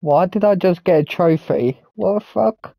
Why did I just get a trophy? What the fuck?